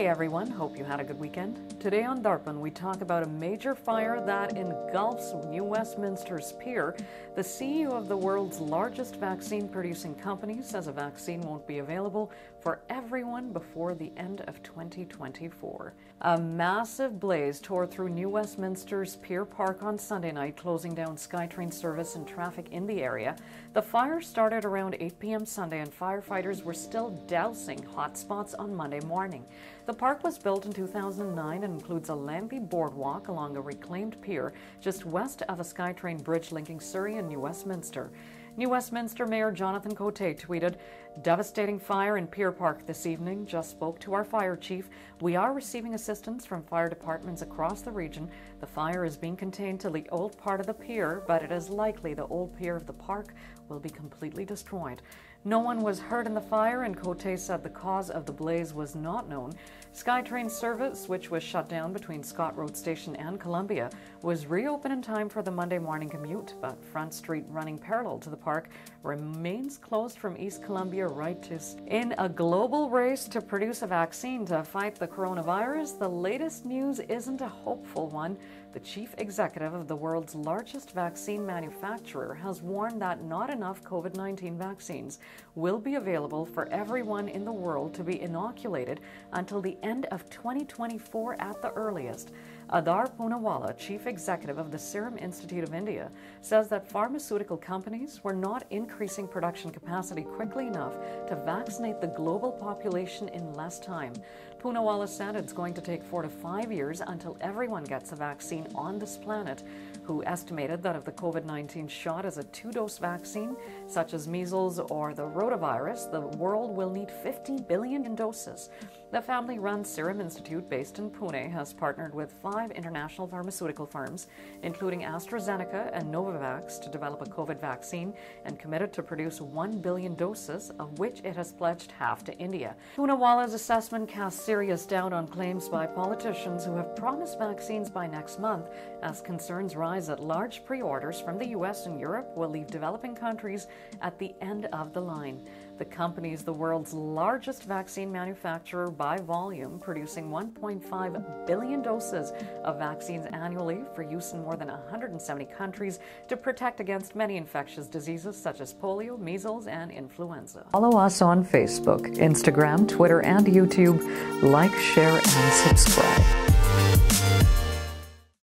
Hey everyone, hope you had a good weekend. Today on Darpan, we talk about a major fire that engulfs New Westminster's pier. The CEO of the world's largest vaccine producing company says a vaccine won't be available for everyone before the end of 2024. A massive blaze tore through New Westminster's Pier Park on Sunday night, closing down SkyTrain service and traffic in the area. The fire started around 8 p.m. Sunday, and firefighters were still dousing hotspots on Monday morning. The park was built in 2009 and includes a lengthy boardwalk along a reclaimed pier just west of a SkyTrain bridge linking Surrey and New Westminster. New Westminster Mayor Jonathan Cote tweeted, Devastating fire in Pier Park this evening. Just spoke to our fire chief. We are receiving assistance from fire departments across the region. The fire is being contained to the old part of the pier, but it is likely the old pier of the park will be completely destroyed. No one was hurt in the fire, and Cote said the cause of the blaze was not known. SkyTrain service, which was shut down between Scott Road Station and Columbia, was reopened in time for the Monday morning commute, but Front Street running parallel to the park remains closed from East Columbia right to. In a global race to produce a vaccine to fight the coronavirus, the latest news isn't a hopeful one. The chief executive of the world's largest vaccine manufacturer has warned that not enough COVID 19 vaccines will be available for everyone in the world to be inoculated until the end of 2024 at the earliest. Adar Poonawalla, chief executive of the Serum Institute of India, says that pharmaceutical companies were not increasing production capacity quickly enough to vaccinate the global population in less time. Poonawalla said it's going to take four to five years until everyone gets a vaccine on this planet, who estimated that if the COVID 19 shot is a two dose vaccine, such as measles or the rotavirus, the world will need 50 billion doses. The family run Serum Institute, based in Pune, has partnered with five international pharmaceutical firms, including AstraZeneca and Novavax, to develop a COVID vaccine and committed to produce 1 billion doses, of which it has pledged half to India. Poonawalla's assessment casts serious doubt on claims by politicians who have promised vaccines by next month, as concerns rise that large pre orders from the US and Europe will leave developing countries at the end of the line. The company is the world's largest vaccine manufacturer by volume, producing 1.5 billion doses of vaccines annually for use in more than 170 countries to protect against many infectious diseases such as polio, measles, and influenza. Follow us on Facebook, Instagram, Twitter, and YouTube. Like, share, and subscribe.